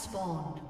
Spawned.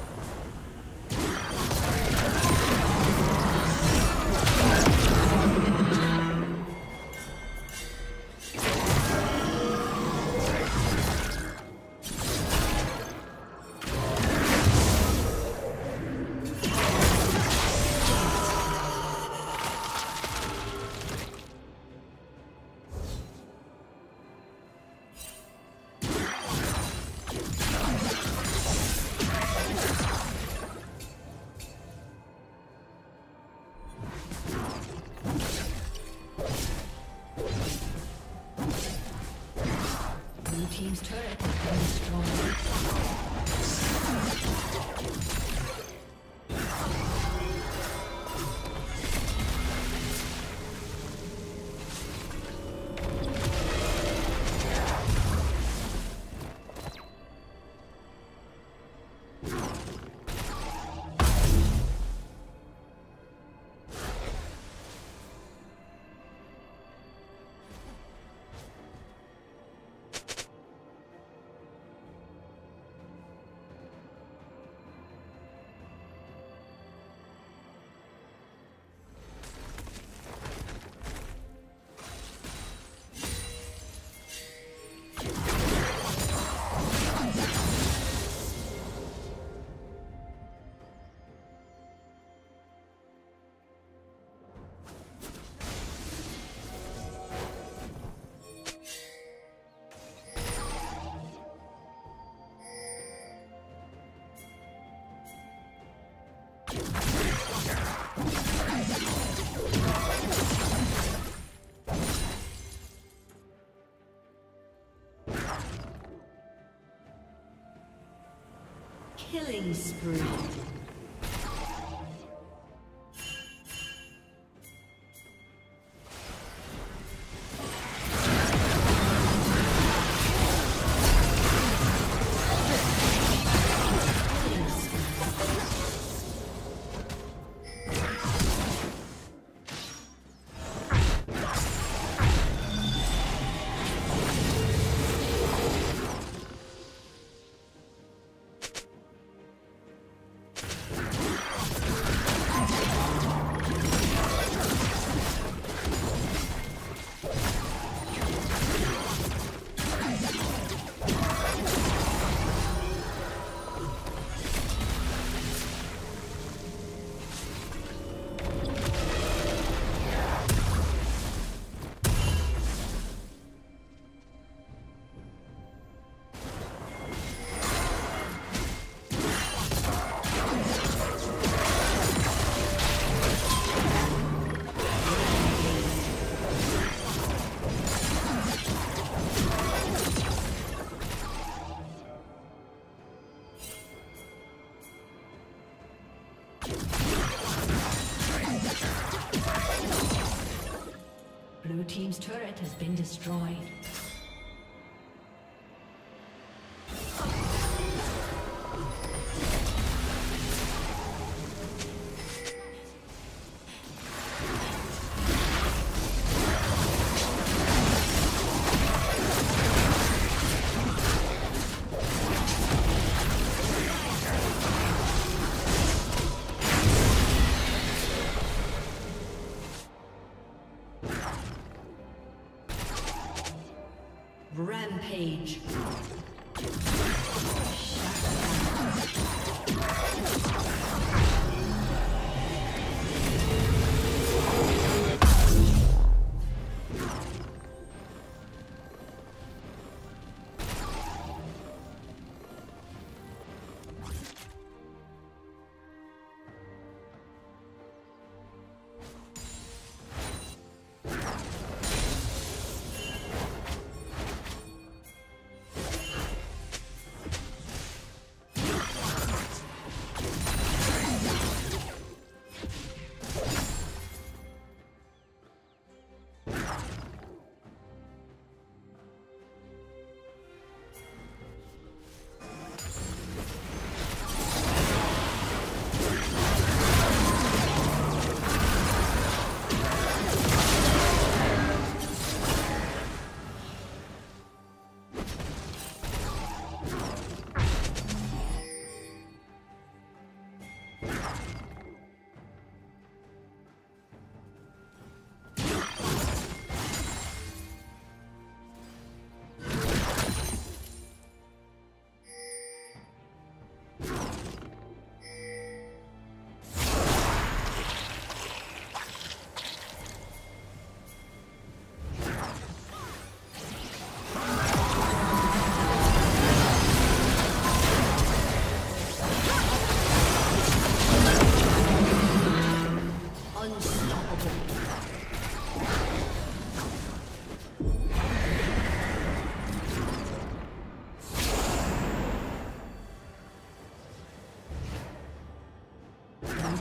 Killing spree. Rampage.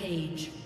Rampage.